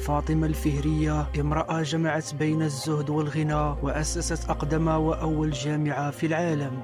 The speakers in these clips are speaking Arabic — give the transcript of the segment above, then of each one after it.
فاطمة الفهرية امرأة جمعت بين الزهد والغنى وأسست أقدم وأول جامعة في العالم.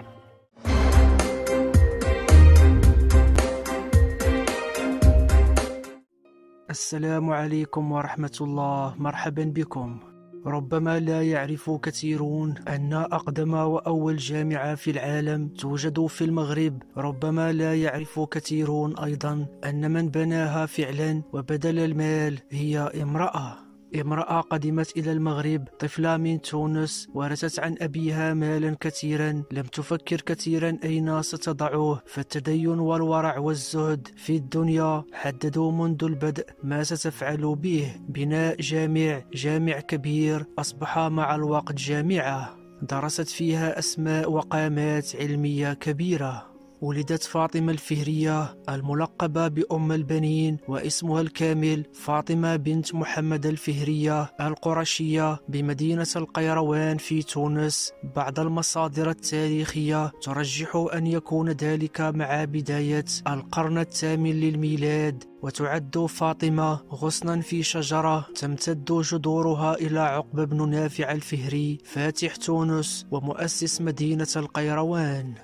السلام عليكم ورحمة الله. مرحبا بكم. ربما لا يعرف كثيرون أن أقدم وأول جامعة في العالم توجد في المغرب. ربما لا يعرف كثيرون أيضا أن من بناها فعلا وبدل المال هي امرأة. امرأة قدمت إلى المغرب طفلة من تونس ورثت عن أبيها مالا كثيرا. لم تفكر كثيرا أين ستضعه. فالتدين والورع والزهد في الدنيا حددوا منذ البدء ما ستفعل به. بناء جامع جامع كبير أصبح مع الوقت جامعة. درست فيها أسماء وقامات علمية كبيرة. ولدت فاطمة الفهرية الملقبة بأم البنين واسمها الكامل فاطمة بنت محمد الفهرية القرشية بمدينة القيروان في تونس. بعض المصادر التاريخية ترجح أن يكون ذلك مع بداية القرن الثامن للميلاد. وتعد فاطمة غصنا في شجرة تمتد جذورها إلى عقبة بن نافع الفهري فاتح تونس ومؤسس مدينة القيروان.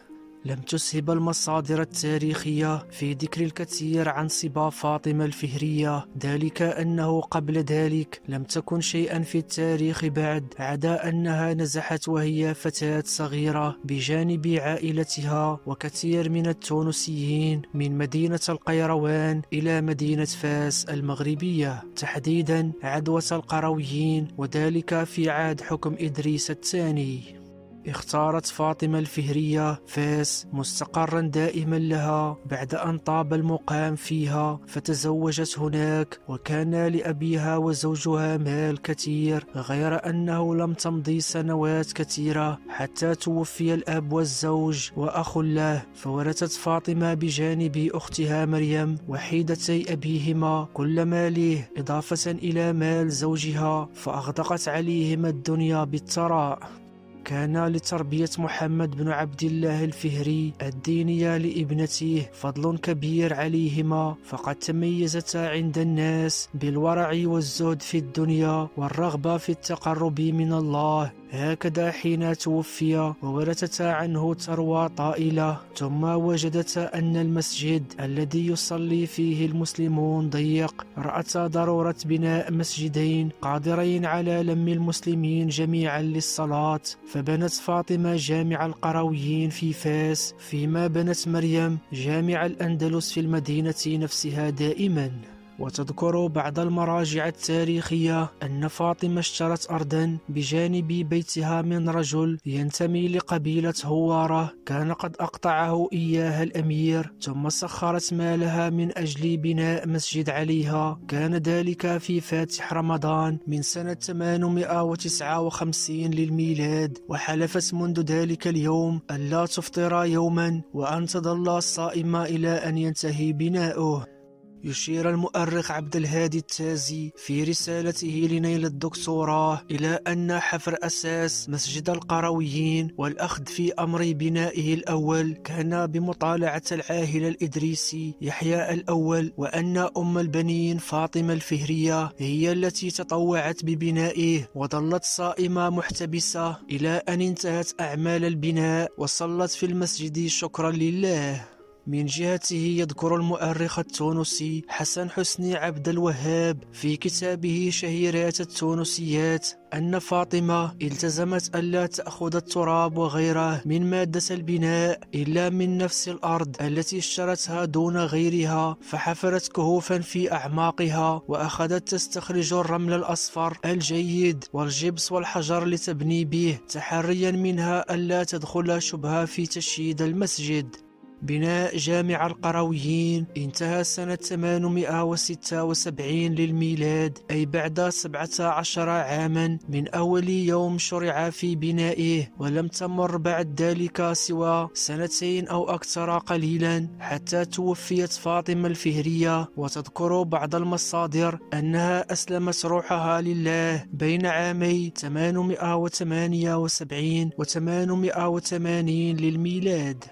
لم تسهب المصادر التاريخية في ذكر الكثير عن صبا فاطمة الفهرية. ذلك أنه قبل ذلك لم تكن شيئا في التاريخ بعد عدا أنها نزحت وهي فتاة صغيرة بجانب عائلتها وكثير من التونسيين من مدينة القيروان إلى مدينة فاس المغربية. تحديدا عدوة القرويين وذلك في عهد حكم إدريس الثاني. اختارت فاطمة الفهرية فاس مستقرا دائما لها بعد أن طاب المقام فيها فتزوجت هناك وكان لأبيها وزوجها مال كثير غير أنه لم تمضي سنوات كثيرة حتى توفي الأب والزوج وأخ له. فورثت فاطمة بجانب أختها مريم وحيدتي أبيهما كل ماله إضافة إلى مال زوجها فأغدقت عليهما الدنيا بالثراء. كان لتربية محمد بن عبد الله الفهري الدينية لابنته فضل كبير عليهما فقد تميزتا عند الناس بالورع والزهد في الدنيا والرغبة في التقرب من الله. هكذا حين توفي وورثتا عنه ثروة طائلة ثم وجدتا أن المسجد الذي يصلي فيه المسلمون ضيق. رأتا ضرورة بناء مسجدين قادرين على لم المسلمين جميعا للصلاة. فبنت فاطمة جامع القرويين في فاس فيما بنت مريم جامع الأندلس في المدينة نفسها دائما. وتذكر بعض المراجع التاريخية أن فاطمة اشترت أرضا بجانب بيتها من رجل ينتمي لقبيلة هوارة. كان قد أقطعه إياها الأمير ثم سخرت مالها من أجل بناء مسجد عليها. كان ذلك في فاتح رمضان من سنة 859 للميلاد. وحلفت منذ ذلك اليوم ألا تفطر يوما وأن تظل صائمة إلى أن ينتهي بناؤه. يشير المؤرخ عبد الهادي التازي في رسالته لنيل الدكتوراه إلى أن حفر أساس مسجد القرويين والأخذ في أمر بنائه الأول كان بمطالعة العاهل الإدريسي يحيى الأول وأن أم البنين فاطمة الفهرية هي التي تطوعت ببنائه وظلت صائمة محتبسة إلى أن انتهت أعمال البناء وصلت في المسجد شكرا لله. من جهته يذكر المؤرخ التونسي حسن حسني عبد الوهاب في كتابه شهيرات التونسيات أن فاطمة التزمت ألا تأخذ التراب وغيره من مادة البناء إلا من نفس الأرض التي اشترتها دون غيرها فحفرت كهوفا في أعماقها وأخذت تستخرج الرمل الأصفر الجيد والجبس والحجر لتبني به تحريا منها ألا تدخل شبهة في تشييد المسجد. بناء جامع القرويين. انتهى سنة 876 للميلاد أي بعد 17 عاما من أول يوم شرع في بنائه ولم تمر بعد ذلك سوى سنتين أو أكثر قليلا. حتى توفيت فاطمة الفهرية وتذكر بعض المصادر أنها أسلمت روحها لله. بين عامي 878 و 880 للميلاد.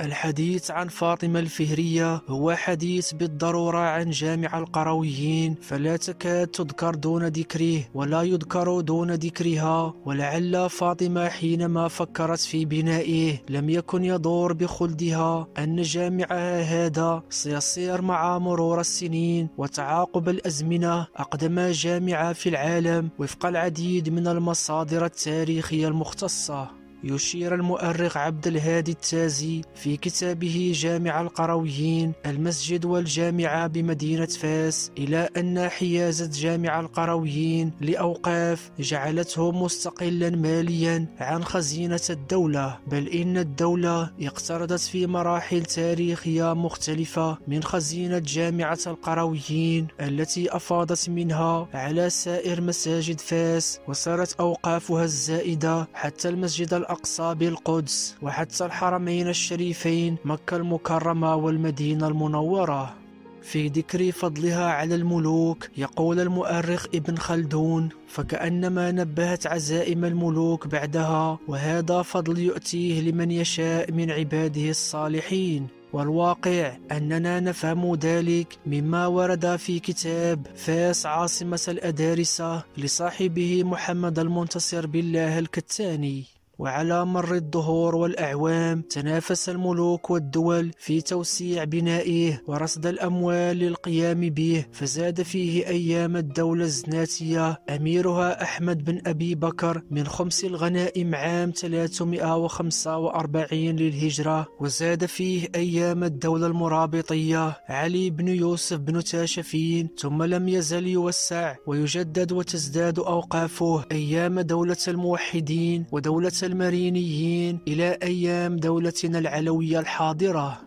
الحديث عن فاطمة الفهرية هو حديث بالضرورة عن جامع القرويين فلا تكاد تذكر دون ذكره ولا يذكر دون ذكرها ولعل فاطمة حينما فكرت في بنائه لم يكن يدور بخلدها أن جامعها هذا سيصير مع مرور السنين وتعاقب الأزمنة أقدم جامعة في العالم وفق العديد من المصادر التاريخية المختصة. يشير المؤرخ عبد الهادي التازي في كتابه جامع القرويين المسجد والجامعة بمدينة فاس إلى أن حيازة جامع القرويين لأوقاف جعلته مستقلا ماليا عن خزينة الدولة. بل إن الدولة اقترضت في مراحل تاريخية مختلفة من خزينة جامعة القرويين التي أفاضت منها على سائر مساجد فاس وصارت أوقافها الزائدة حتى المسجد الأقصى الأقصى بالقدس وحتى الحرمين الشريفين مكة المكرمة والمدينة المنورة. في ذكر فضلها على الملوك يقول المؤرخ ابن خلدون فكأنما نبهت عزائم الملوك بعدها وهذا فضل يؤتيه لمن يشاء من عباده الصالحين. والواقع أننا نفهم ذلك مما ورد في كتاب فاس عاصمة الأدارسة لصاحبه محمد المنتصر بالله الكتاني. وعلى مر الدهور والأعوام تنافس الملوك والدول في توسيع بنائه ورصد الأموال للقيام به فزاد فيه أيام الدولة الزناتية. أميرها أحمد بن أبي بكر من خمس الغنائم عام 345 للهجرة وزاد فيه أيام الدولة المرابطية. علي بن يوسف بن تاشفين ثم لم يزل يوسع ويجدد وتزداد أوقافه. أيام دولة الموحدين ودولة المرينيين إلى أيام دولتنا العلوية الحاضرة.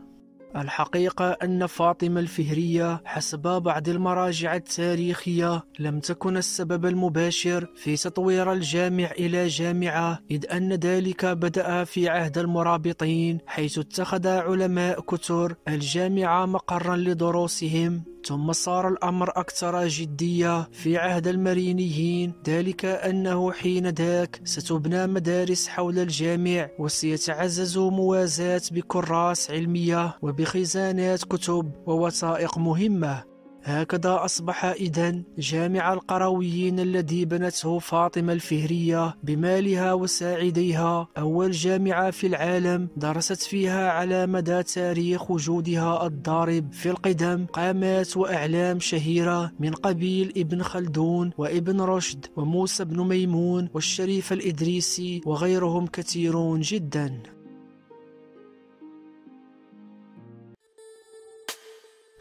الحقيقة أن فاطمة الفهرية حسب بعض المراجع التاريخية لم تكن السبب المباشر في تطوير الجامع إلى جامعة إذ أن ذلك بدأ في عهد المرابطين حيث اتخذ علماء كتر الجامعة مقرا لدروسهم. ثم صار الأمر أكثر جدية في عهد المرينيين ذلك أنه حين ذاك ستبنى مدارس حول الجامع وسيتعزز موازاة بكراس علمية وبخزانات كتب ووثائق مهمة. هكذا أصبح إذا جامع القرويين الذي بنته فاطمة الفهرية بمالها وساعديها. أول جامعة في العالم درست فيها على مدى تاريخ وجودها الضارب. في القدم قامات وأعلام شهيرة من قبيل ابن خلدون وابن رشد وموسى بن ميمون والشريف الإدريسي وغيرهم كثيرون جداً.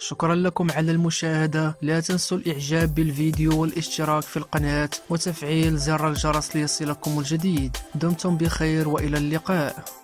شكرا لكم على المشاهدة. لا تنسوا الإعجاب بالفيديو والاشتراك في القناة وتفعيل زر الجرس ليصلكم الجديد. دمتم بخير وإلى اللقاء.